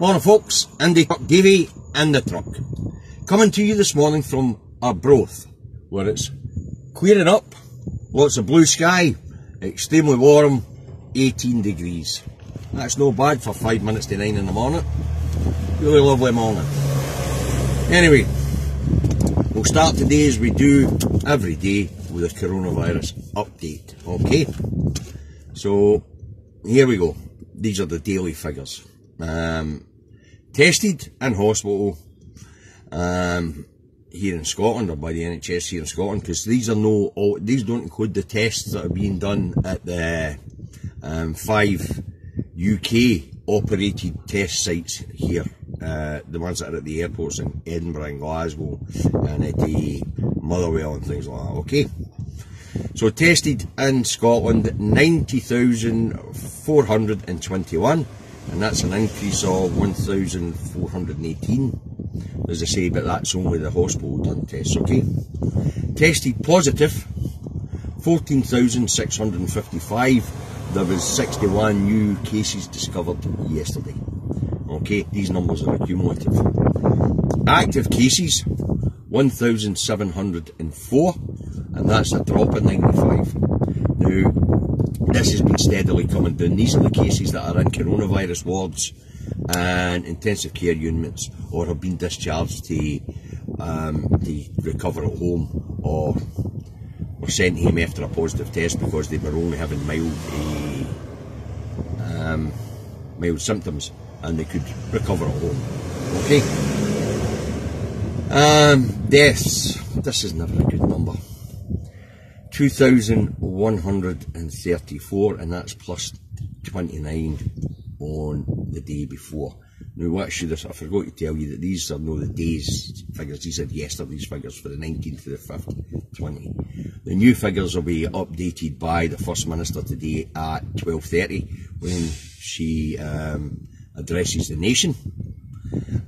Morning folks, Andy Davey and the truck. Coming to you this morning from Arbroath, where it's clearing up, lots of blue sky, extremely warm, 18 degrees. That's no bad for 5 minutes to 9 in the morning. Really lovely morning. Anyway, we'll start today as we do every day with a coronavirus update, okay? So, here we go. These are the daily figures. Um, tested in hospital um, here in Scotland or by the NHS here in Scotland because these are no all, these don't include the tests that are being done at the um, five UK operated test sites here. Uh, the ones that are at the airports in Edinburgh and Glasgow and at the Motherwell and things like that okay? So tested in Scotland 90,421 and that's an increase of 1,418 as I say but that's only the hospital done tests okay? Tested positive 14,655 there was 61 new cases discovered yesterday okay? These numbers are cumulative active cases 1,704 and that's a drop in 95 now this has been steadily coming down. These are the cases that are in coronavirus wards and intensive care units or have been discharged to, um, recover at home or were sent home after a positive test because they were only having mild, uh, um, mild symptoms and they could recover at home. Okay? Um, deaths. This is never a good number. 2,134 and that's plus 29 on the day before. Now actually I, I forgot to tell you that these are no the days figures, these are yesterday's figures for the 19th to the 5th, 20. The new figures will be updated by the First Minister today at 12.30 when she um, addresses the nation.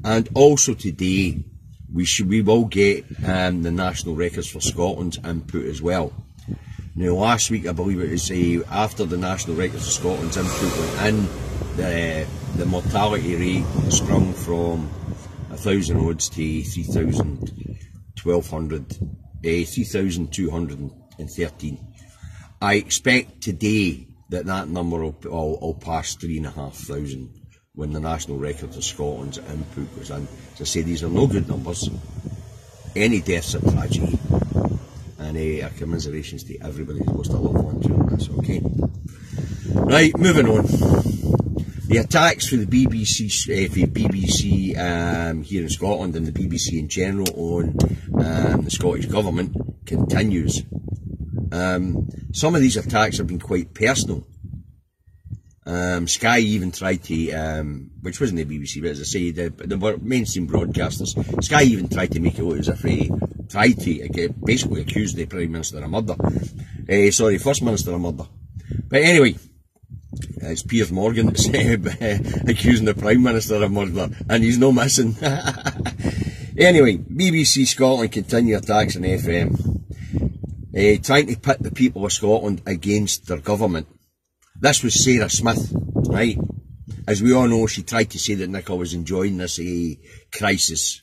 And also today we should we will get um, the National Records for Scotland's input as well. Now, last week, I believe it was uh, after the National Records of Scotland's input went in, the, the mortality rate sprung from 1,000 odds to 3,000, 1,200, uh, 3,213. I expect today that that number will, will, will pass 3,500 when the National Records of Scotland's input goes in. As I say, these are no good numbers. Any deaths are tragedy and uh, our commiserations to everybody who's lost a loved one during this, okay? Right, moving on. The attacks for the BBC, uh, for BBC um, here in Scotland and the BBC in general on um, the Scottish Government continues. Um, some of these attacks have been quite personal. Um, Sky even tried to, um, which wasn't the BBC, but as I say, the, the mainstream broadcasters, Sky even tried to make it look as if uh, tried to basically accuse the Prime Minister of murder. Uh, sorry, First Minister of murder. But anyway, it's Piers Morgan that's uh, accusing the Prime Minister of murder, and he's no missing. anyway, BBC Scotland continue attacks on FM, uh, trying to pit the people of Scotland against their government. This was Sarah Smith, right? As we all know, she tried to say that Nicola was enjoying this uh, crisis,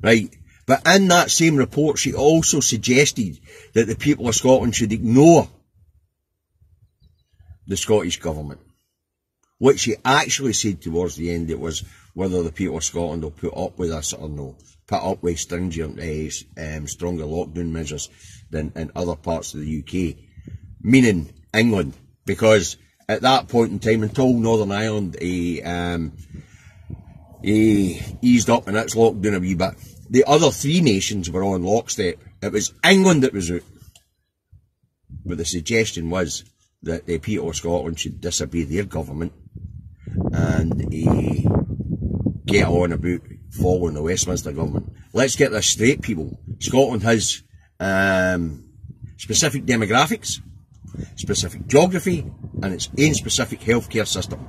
right? But in that same report, she also suggested that the people of Scotland should ignore the Scottish Government. What she actually said towards the end, it was whether the people of Scotland will put up with us or no. Put up with stringent, uh, um, stronger lockdown measures than in other parts of the UK. Meaning England. Because at that point in time, until Northern Ireland uh, um, uh, eased up and its lockdown a wee bit, the other three nations were on lockstep. It was England that was out. But the suggestion was that the people of Scotland should disobey their government and get on about following the Westminster government. Let's get this straight, people. Scotland has um, specific demographics, specific geography, and its own specific healthcare system.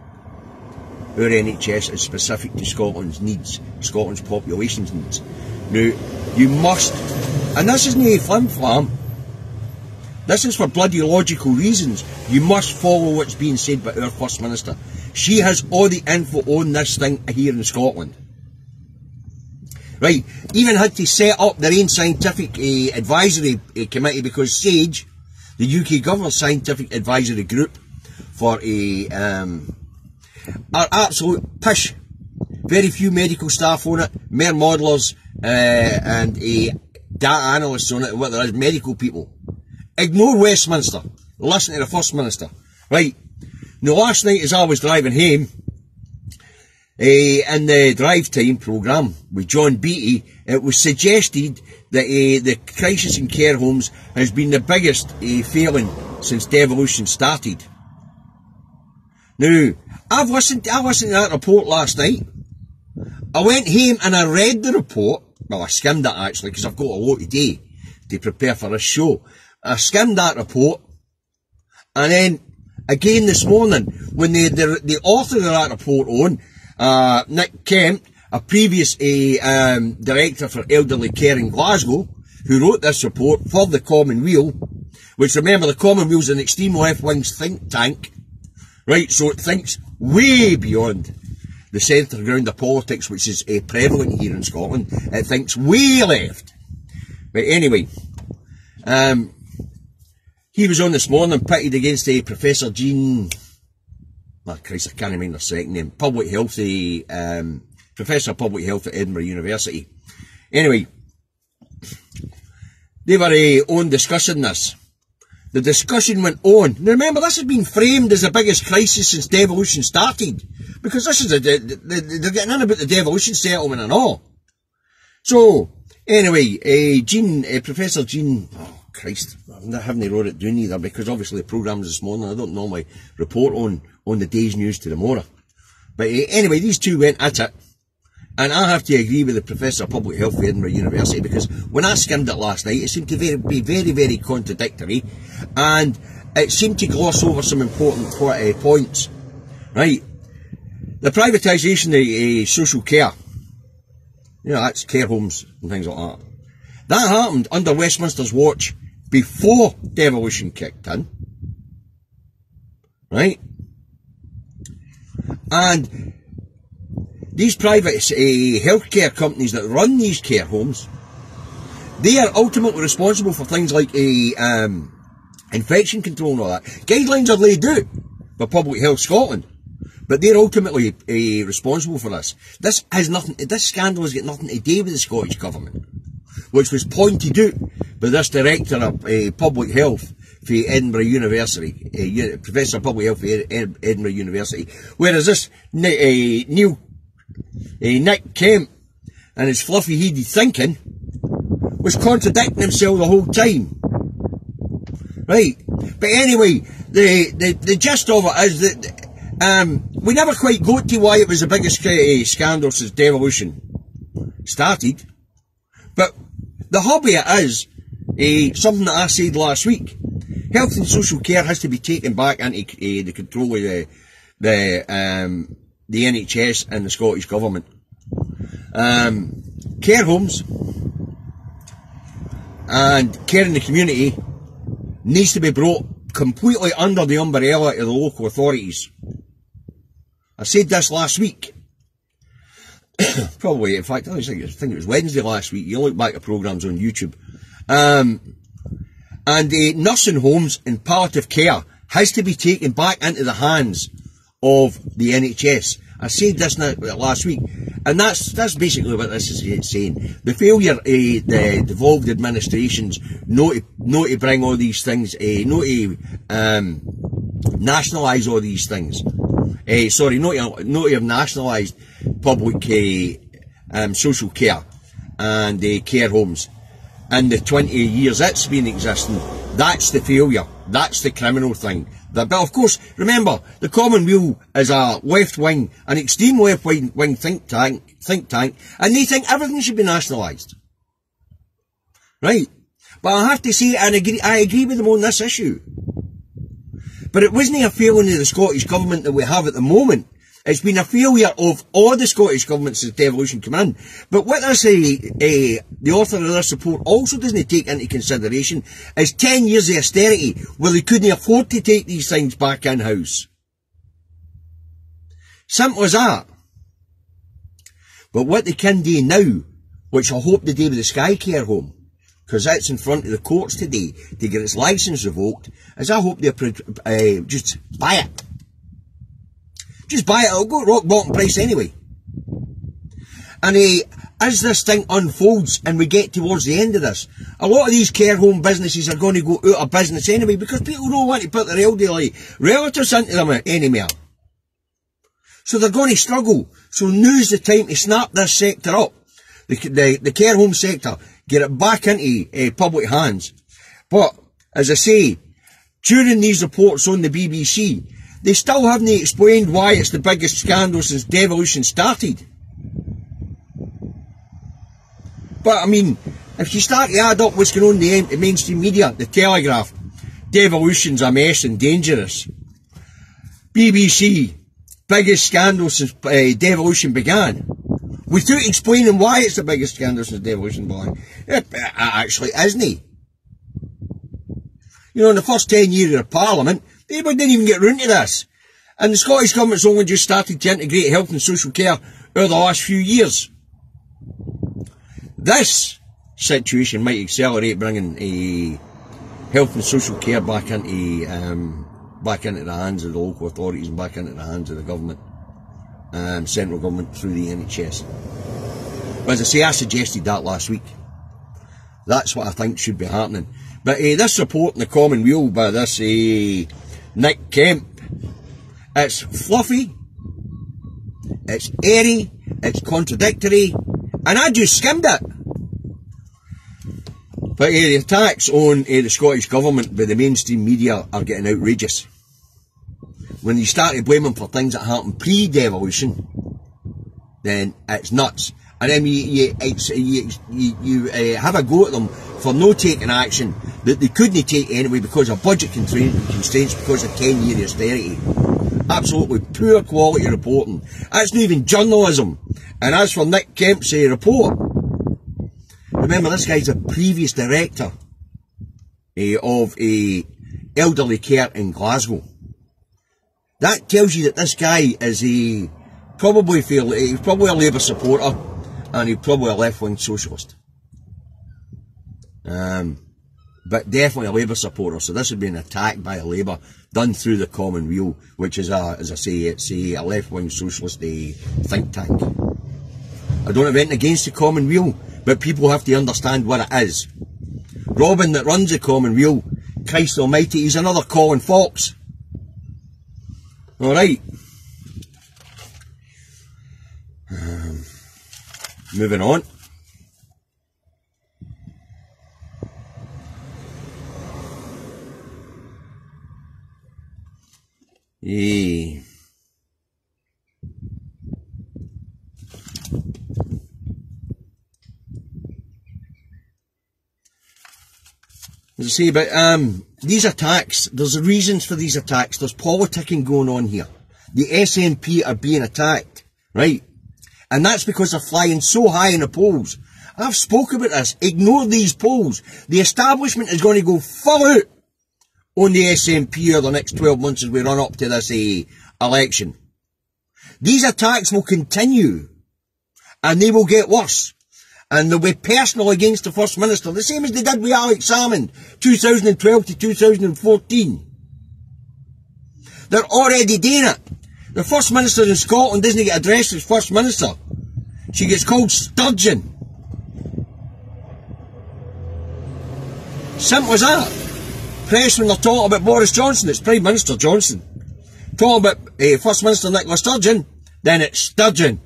Our NHS is specific to Scotland's needs, Scotland's population's needs. Now, you must, and this isn't a flim flam, this is for bloody logical reasons. You must follow what's being said by our First Minister. She has all the info on this thing here in Scotland. Right, even had to set up their own scientific uh, advisory uh, committee because SAGE, the UK government scientific advisory group for a um, are absolute pish. Very few medical staff on it, mere modelers uh, and a data analysts on it, what there is, medical people. Ignore Westminster. Listen to the First Minister. Right. Now last night as I was driving home, uh, in the drive time programme with John Beattie, it was suggested that uh, the crisis in care homes has been the biggest uh, failing since devolution started. Now, I've listened, I listened to that report last night. I went home and I read the report. Well, I skimmed it actually because I've got a lot to do to prepare for this show. I skimmed that report and then again this morning when the, the, the author of that report on, uh, Nick Kemp, a previous um, director for elderly care in Glasgow, who wrote this report for the Commonweal, which remember the Commonweal is an extreme left-wing think tank, right, so it thinks way beyond the centre ground of politics, which is uh, prevalent here in Scotland. It thinks way left. But anyway, um, he was on this morning pitted against uh, Professor Jean, oh Christ, I can't remember the second name, Public Health, uh, um, Professor of Public Health at Edinburgh University. Anyway, they were uh, on discussing this. The discussion went on. Now remember, this has been framed as the biggest crisis since devolution started. Because this is a, they're getting in about the devolution settlement and all. So, anyway, uh, Jean, uh, Professor Jean, oh Christ, I haven't wrote it down either because obviously the programme's this morning. I don't normally report on, on the day's news to the tomorrow. But uh, anyway, these two went at it. And I have to agree with the Professor of Public Health at Edinburgh University because when I skimmed it last night, it seemed to very, be very, very contradictory and it seemed to gloss over some important uh, points. Right? The privatisation of uh, social care, you know, that's care homes and things like that. That happened under Westminster's watch before devolution kicked in. Right? And these private uh, healthcare companies that run these care homes, they are ultimately responsible for things like a uh, um, infection control and all that. Guidelines are laid out by Public Health Scotland, but they're ultimately uh, responsible for this. This has nothing. This scandal has got nothing to do with the Scottish government which was pointed out by this director of uh, public health for Edinburgh University, uh, Professor of Public Health for Ed Edinburgh University, whereas this uh, Neil Nick Kemp and his fluffy-headed thinking was contradicting himself the whole time. Right. But anyway, the, the, the gist of it is that um, we never quite got to why it was the biggest uh, scandal since devolution started. But the hobby it is uh, something that I said last week. Health and social care has to be taken back into uh, the control of the the um, the NHS and the Scottish Government. Um, care homes and care in the community needs to be brought completely under the umbrella of the local authorities. I said this last week. probably, in fact, I think, it was Wednesday last week. You look back at programmes on YouTube. Um, and uh, nursing homes and palliative care has to be taken back into the hands of the NHS. I said this last week, and that's that's basically what this is saying. The failure of the devolved administrations not to, not to bring all these things, uh, not to um, nationalise all these things. Uh, sorry, not to, not to have nationalised public uh, um, social care and uh, care homes. In the 20 years it's been existing, that's the failure. That's the criminal thing. But of course, remember, the Commonweal is a left-wing, an extreme left-wing think tank, think tank, and they think everything should be nationalised. Right? But I have to say, and agree, I agree with them on this issue. But it wasn't a failing of the Scottish Government that we have at the moment. It's been a failure of all the Scottish governments since devolution came in. But what I say, uh, the author of this report also doesn't take into consideration is 10 years of austerity where they couldn't afford to take these things back in-house. Simple as that. But what they can do now, which I hope they do with the Sky Care home, because that's in front of the courts today to get its licence revoked, is I hope they uh, just buy it. Just buy it, it'll go rock bottom price anyway. And uh, as this thing unfolds and we get towards the end of this, a lot of these care home businesses are going to go out of business anyway because people don't want to put their elderly relatives into them anymore. So they're going to struggle. So now's the time to snap this sector up. The, the, the care home sector, get it back into uh, public hands. But, as I say, during these reports on the BBC, they still haven't explained why it's the biggest scandal since devolution started. But I mean, if you start to add up what's going on in the mainstream media, the Telegraph, devolution's a mess and dangerous. BBC, biggest scandal since uh, devolution began. Without explaining why it's the biggest scandal since devolution began. It, it actually isn't. He? You know, in the first 10 years of Parliament, they didn't even get round to this. And the Scottish Government's only just started to integrate health and social care over the last few years. This situation might accelerate bringing a health and social care back into um, back into the hands of the local authorities and back into the hands of the government and central government through the NHS. But as I say, I suggested that last week. That's what I think should be happening. But uh, this report in the Commonweal by this uh, Nick Kemp, it's fluffy, it's airy, it's contradictory, and I just skimmed it. But uh, the attacks on uh, the Scottish Government by the mainstream media are getting outrageous. When you start to blame them for things that happened pre-devolution, then it's nuts. And then you, you, you, you, you uh, have a go at them for no taking action that they couldn't take anyway because of budget constraints, because of 10 year austerity. Absolutely poor quality reporting. That's not even journalism. And as for Nick Kemp's uh, report, remember this guy's a previous director uh, of a elderly care in Glasgow. That tells you that this guy is a probably feel he's probably a Labour supporter and he's probably a left-wing socialist. Um, but definitely a Labour supporter. So this would be an attack by a Labour done through the Commonweal, which is a, as I say, it's a, a left-wing socialist think tank. I don't have anything against the Commonweal, but people have to understand what it is. Robin that runs the Commonweal, Christ almighty, he's another Colin Fox. Alright. Um, moving on. Yeah. As I say, but um, these attacks, there's reasons for these attacks. There's politicking going on here. The SNP are being attacked, right? And that's because they're flying so high in the polls. I've spoken about this. Ignore these polls. The establishment is going to go full out on the SNP over the next 12 months as we run up to this uh, election. These attacks will continue. And they will get worse and they'll be personal against the First Minister, the same as they did with Alex Salmond, 2012 to 2014. They're already doing it. The First Minister in Scotland doesn't get addressed as First Minister. She gets called Sturgeon. Simple as that. Press when they're talking about Boris Johnson, it's Prime Minister Johnson. Talking about uh, First Minister Nicola Sturgeon, then it's Sturgeon.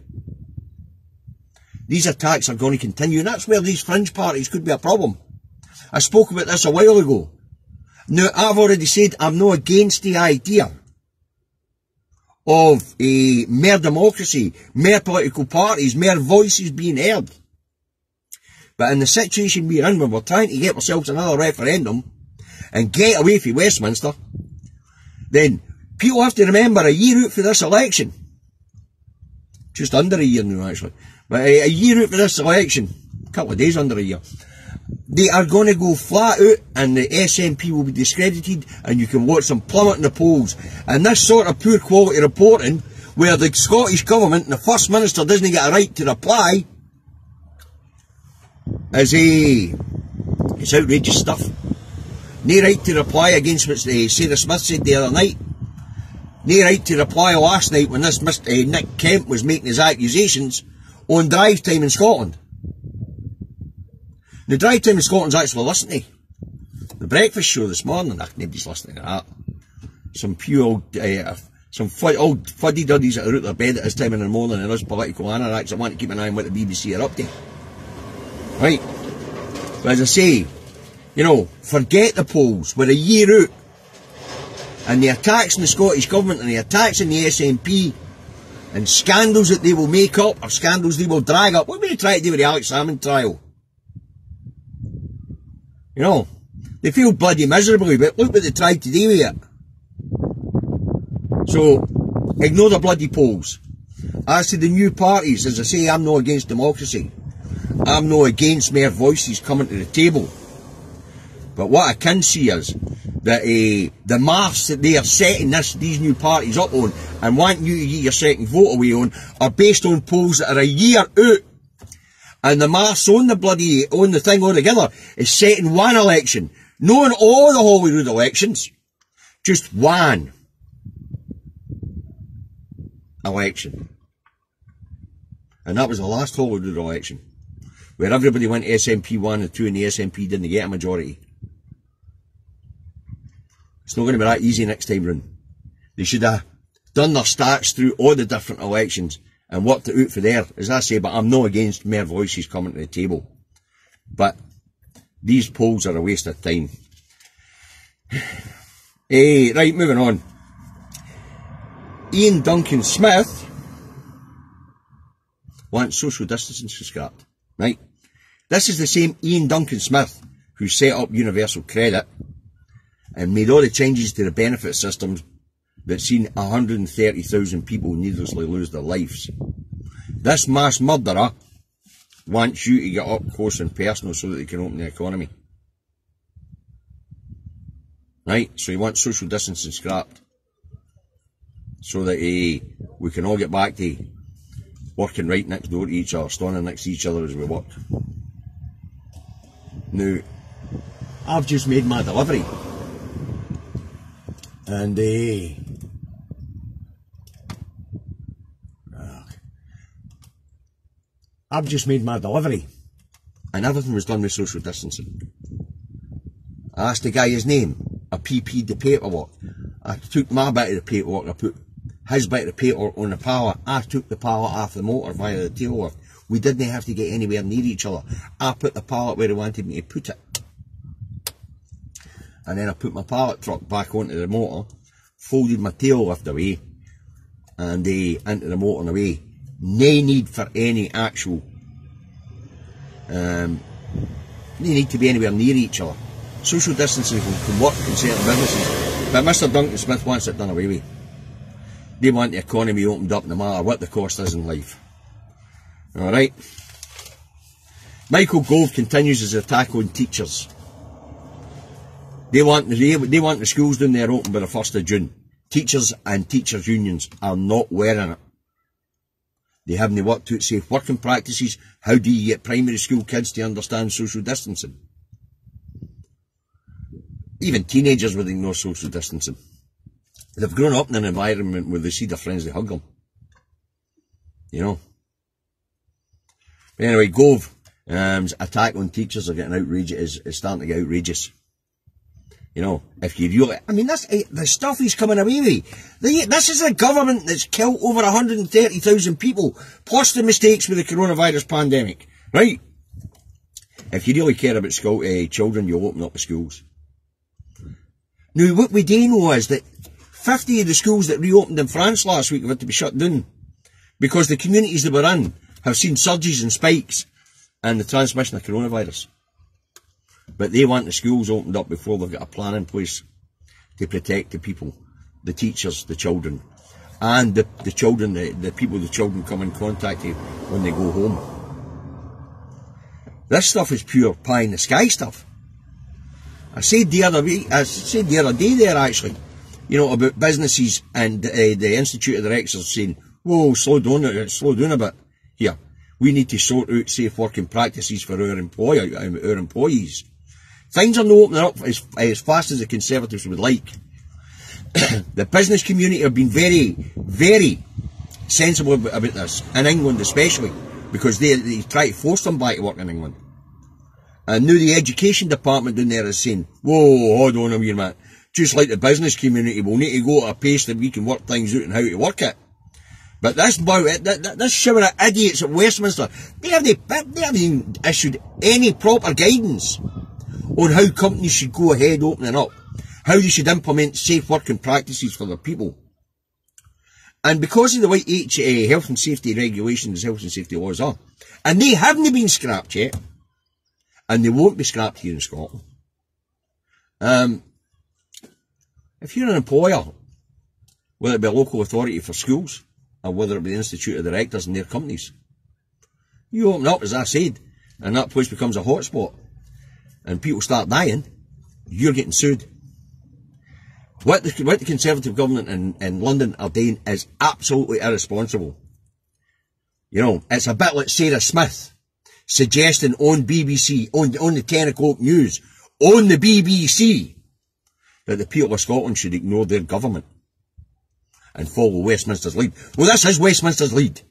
These attacks are going to continue, and that's where these fringe parties could be a problem. I spoke about this a while ago. Now, I've already said I'm not against the idea of a mere democracy, mere political parties, mere voices being heard. But in the situation we're in, when we're trying to get ourselves another referendum and get away from Westminster, then people have to remember a year out for this election, just under a year now actually, but a, a year out for this election, a couple of days under a year, they are going to go flat out and the SNP will be discredited and you can watch them plummet in the polls. And this sort of poor quality reporting where the Scottish Government and the First Minister doesn't get a right to reply, is a, it's outrageous stuff. No right to reply against what uh, Sarah Smith said the other night. No right to reply last night when this Mr, uh, Nick Kemp was making his accusations on drive time in Scotland. The drive time in Scotland's actually listening. The breakfast show this morning, ach, nobody's listening to that. Some pure old, uh, some old fuddy duddies that are out of their bed at this time in the morning and us political anarchists that want to keep an eye on what the BBC are up to. Right. But as I say, you know, forget the polls. We're a year out. And the attacks on the Scottish Government and the attacks on the SNP and scandals that they will make up or scandals they will drag up. What were they trying to do with the Alex Salmond trial? You know, they feel bloody miserably, but look what they tried to do with it. So, ignore the bloody polls. As to the new parties, as I say, I'm not against democracy. I'm not against more voices coming to the table. But what I can see is that uh, the maths that they are setting this, these new parties up on and want you to get your second vote away on are based on polls that are a year out. And the mass on the bloody, on the thing altogether is setting one election. Not all the Holyrood elections. Just one election. And that was the last Holyrood election where everybody went SNP 1 and 2 and the SNP didn't get a majority. It's not going to be that easy next time round. They should have done their stats through all the different elections and worked it out for there, as I say, but I'm not against more voices coming to the table. But these polls are a waste of time. eh, right, moving on. Iain Duncan Smith wants social distancing scrapped. Right? This is the same Iain Duncan Smith who set up Universal Credit and made all the changes to the benefit systems that seen 130,000 people needlessly lose their lives. This mass murderer wants you to get up close and personal so that they can open the economy. Right? So he wants social distancing scrapped. So that uh, we can all get back to working right next door to each other, standing next to each other as we work. Now, I've just made my delivery. And, uh, I've just made my delivery. And everything was done with social distancing. I asked the guy his name. I PP'd the paperwork. I took my bit of the paperwork, I put his bit of the paperwork on the pallet. I took the pallet off the motor via the tail lift. We didn't have to get anywhere near each other. I put the pallet where he wanted me to put it. And then I put my pallet truck back onto the motor, folded my tail lift away, and uh, into the motor and away. No need for any actual, um, no need to be anywhere near each other. Social distancing can work in certain businesses, but Mr Duncan Smith wants it done away with. They want the economy opened up no matter what the cost is in life. Alright. Michael Gove continues his attack on teachers. They want, they, they want the schools down there open by the 1st of June. Teachers and teachers unions are not wearing it. They haven't worked out safe working practices. How do you get primary school kids to understand social distancing? Even teenagers would ignore social distancing. They've grown up in an environment where they see their friends, they hug them. You know. But anyway, Gove, um, attack on teachers are getting outrageous, is, is starting to get outrageous. You know, if you really, I mean, this, eh, the stuff he's coming away with. This is a government that's killed over 130,000 people, plus the mistakes with the coronavirus pandemic, right? If you really care about school, uh, children, you'll open up the schools. Now, what we do know is that 50 of the schools that reopened in France last week have had to be shut down because the communities that were in have seen surges and spikes in the transmission of coronavirus. But they want the schools opened up before they've got a plan in place to protect the people, the teachers, the children, and the, the children, the, the people the children come in contact with when they go home. This stuff is pure pie in the sky stuff. I said the other week, I said the other day there actually, you know, about businesses and uh, the Institute of Directors saying, Whoa, slow down, uh, slow down a bit. Here, we need to sort out safe working practices for our employer, our employees. Things are not opening up as, as fast as the Conservatives would like. the business community have been very, very sensible about this, in England especially, because they, they try to force them back to work in England. And now the education department down there is saying, whoa, hold on a minute, Just like the business community, we'll need to go at a pace that we can work things out and how to work it. But this bow, this shower of idiots at Westminster, they haven't, they haven't issued any proper guidance on how companies should go ahead opening up, how they should implement safe working practices for their people. And because of the way H, uh, health and safety regulations, health and safety laws are, and they haven't been scrapped yet, and they won't be scrapped here in Scotland. Um, if you're an employer, whether it be a local authority for schools, or whether it be the Institute of Directors and their companies, you open up, as I said, and that place becomes a hotspot, and people start dying, you're getting sued. What the, what the Conservative government in, in London are doing is absolutely irresponsible. You know, it's a bit like Sarah Smith suggesting on BBC, on, on the 10 o'clock news, on the BBC, that the people of Scotland should ignore their government and follow Westminster's lead. Well, this is Westminster's lead.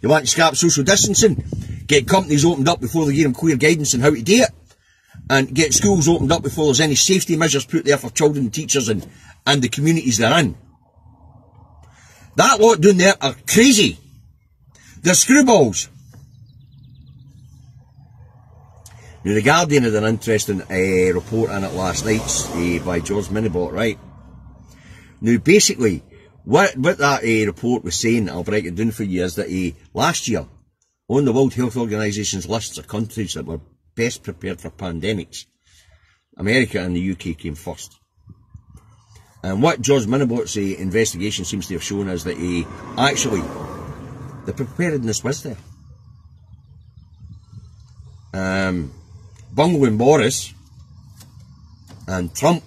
They want to scrap social distancing, get companies opened up before they give them clear guidance on how to do it, and get schools opened up before there's any safety measures put there for children and teachers and, and the communities they're in. That lot down there are crazy. They're screwballs. Now, The Guardian had an interesting uh, report on it last night uh, by George Monbiot, right? Now, basically, what, what that uh, report was saying, I'll break it down for you, is that last year, on the World Health Organization's lists of countries that were best prepared for pandemics, America and the UK came first. And what George Monbiot's uh, investigation seems to have shown is that uh, actually, the preparedness was there. Um, Bungling Boris and Trump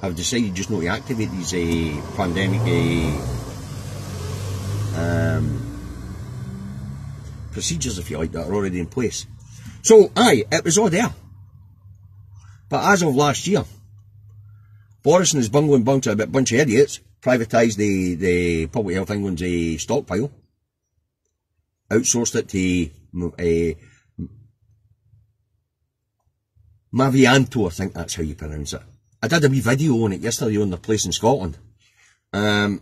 have decided just not to activate these uh, pandemic um, procedures, if you like, that are already in place. So, aye, it was all there. But as of last year, Boris and his bungling bunch of a bunch of idiots privatised the, the Public Health England's uh, stockpile, outsourced it to uh, Movianto, I think that's how you pronounce it. I did a wee video on it yesterday on the place in Scotland. Um,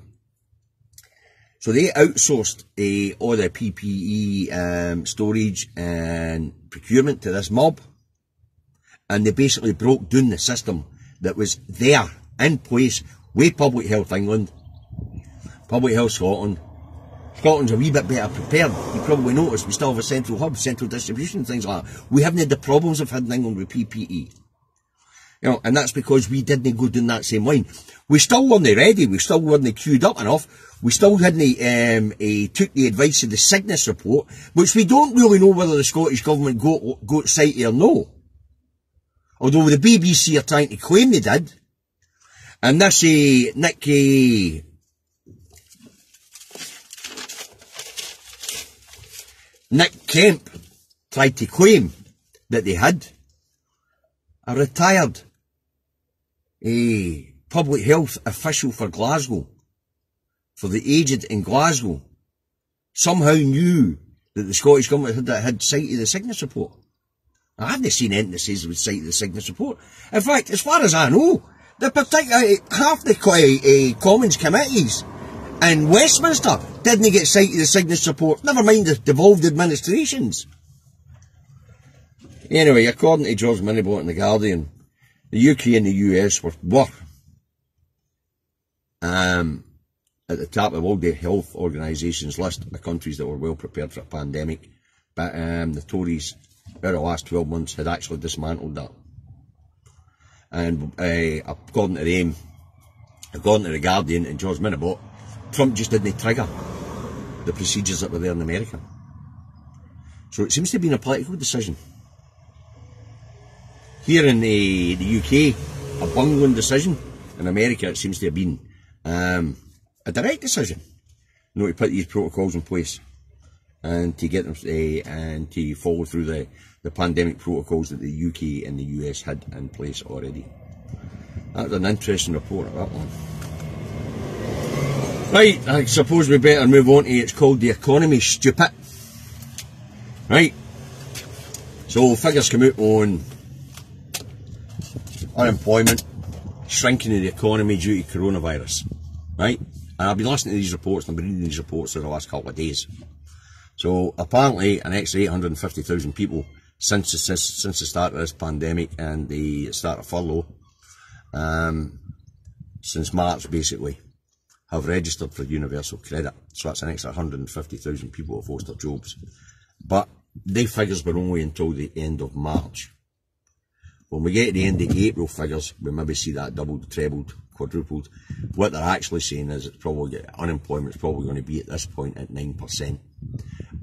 so they outsourced uh, all the PPE um, storage and procurement to this mob. And they basically broke down the system that was there, in place, with Public Health England, Public Health Scotland, Scotland's a wee bit better prepared. You probably noticed we still have a central hub, central distribution, things like that. We haven't had the problems we've had in England with PPE. You know, and that's because we didn't go down that same line. We still weren't ready, we still weren't queued up enough, we still hadn't um, uh, took the advice of the Cygnus report, which we don't really know whether the Scottish Government got, got sight or no. Although the BBC are trying to claim they did. And this uh, Nick Nick Kemp tried to claim that they had a retired a public health official for Glasgow, for the aged in Glasgow, somehow knew that the Scottish Government had, had cited the Cygnus report. I haven't seen anything that says it would the Cygnus report. In fact, as far as I know, the particular, half the uh, Commons committees in Westminster didn't get cited the Cygnus report, never mind the devolved administrations. Anyway, according to George Monbiot in The Guardian, the UK and the US were, were um, at the top of all the health organisations list of countries that were well prepared for a pandemic. But um, the Tories, over the last 12 months, had actually dismantled that. And uh, according to them, according to The Guardian and George Monbiot, Trump just didn't trigger the procedures that were there in America. So it seems to have been a political decision. Here in the, the UK, a bungling decision. In America, it seems to have been um, a direct decision, you know, to put these protocols in place and to get them uh, and to follow through the, the pandemic protocols that the UK and the US had in place already. That's an interesting report, that one. Right, I suppose we better move on to it's called the economy, stupid. Right. So figures come out on unemployment, shrinking of the economy due to coronavirus. Right? And I've been listening to these reports and I've been reading these reports for the last couple of days. So apparently an extra 850,000 people since the, since, the start of this pandemic and the start of furlough, um, since March basically, have registered for universal credit. So that's an extra 150,000 people have lost their jobs. But they figures were only until the end of March. When we get to the end of April figures, we maybe see that doubled, trebled, quadrupled. What they're actually saying is it's probably unemployment's probably going to be at this point at nine percent.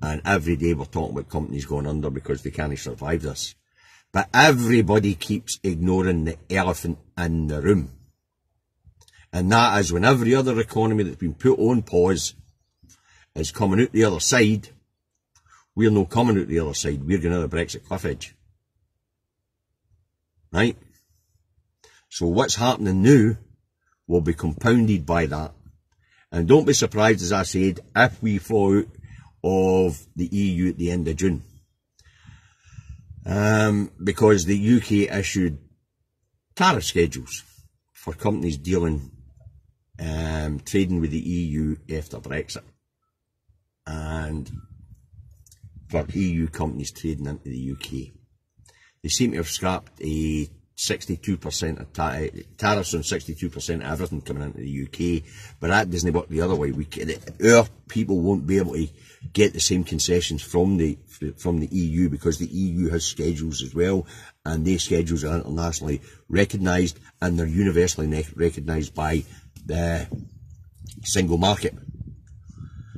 And every day we're talking about companies going under because they can't survive this. But everybody keeps ignoring the elephant in the room. And that is when every other economy that's been put on pause is coming out the other side, we're not coming out the other side. We're going to the Brexit cliff edge. Right? So what's happening now will be compounded by that. And don't be surprised, as I said, if we fall out of the EU at the end of June. Um, because the UK issued tariff schedules for companies dealing, um, trading with the EU after Brexit. And for EU companies trading into the UK. They seem to have scrapped a 62% of ta eh, tariffs on 62% of everything coming into the UK, but that doesn't work the other way. We, our people won't be able to get the same concessions from the from the EU because the EU has schedules as well, and these schedules are internationally recognised and they're universally recognised by the single market.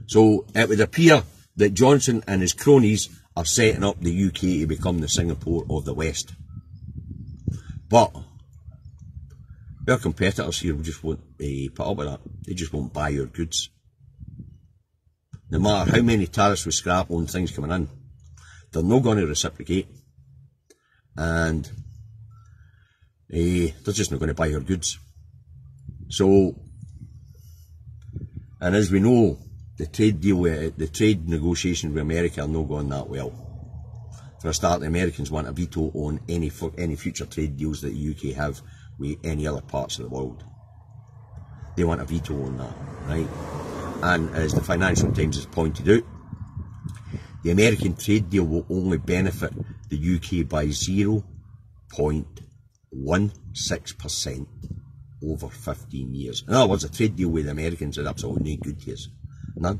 So it would appear that Johnson and his cronies are setting up the UK to become the Singapore of the West. But our competitors here just won't uh, put up with that. They just won't buy your goods. No matter how many tariffs we scrap on things coming in, they're not going to reciprocate. And uh, they're just not going to buy your goods. So, and as we know, the trade deal with the trade negotiation with America are not going that well. For a start, the Americans want a veto on any any future trade deals that the UK have with any other parts of the world. They want a veto on that, right? And as the Financial Times has pointed out, the American trade deal will only benefit the UK by 0.16% over 15 years. In other words, a trade deal with the Americans is absolutely good to us. None.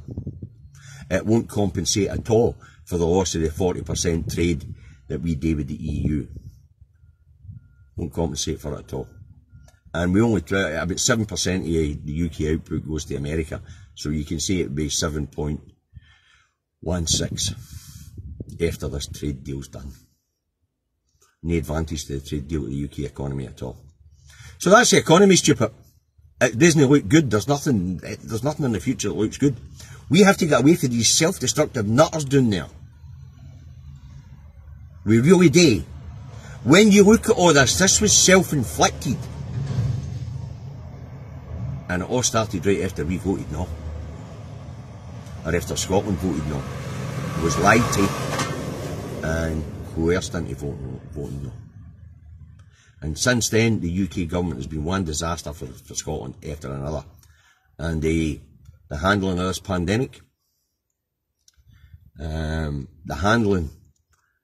It won't compensate at all for the loss of the 40% trade that we do with the EU. Won't compensate for it at all. And we only try, about 7% of the UK output goes to America. So you can see it would be 7.16 after this trade deal's done. No advantage to the trade deal to the UK economy at all. So that's the economy, stupid. Uh, it doesn't look good. There's nothing. Uh, there's nothing in the future that looks good. We have to get away from these self-destructive nutters down there. We really do. When you look at all this, this was self-inflicted. And it all started right after we voted no. Or after Scotland voted no. It was lied to and coerced into voting, voting no. And since then, the UK government has been one disaster for, for Scotland after another. And the, the handling of this pandemic, um, the handling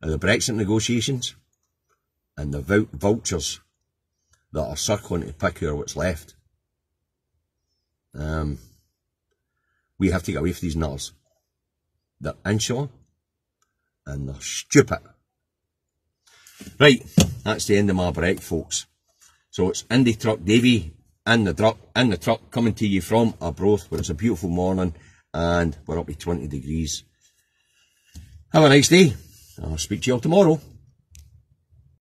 of the Brexit negotiations, and the vultures that are circling to pick who what's left. Um, we have to get away from these nutters. They're insular and they're stupid. Right, that's the end of my break, folks. So it's Indy Truck Davy in the truck, in the truck, coming to you from Arbroath, where it's a beautiful morning and we're up to 20 degrees. Have a nice day. I'll speak to you all tomorrow.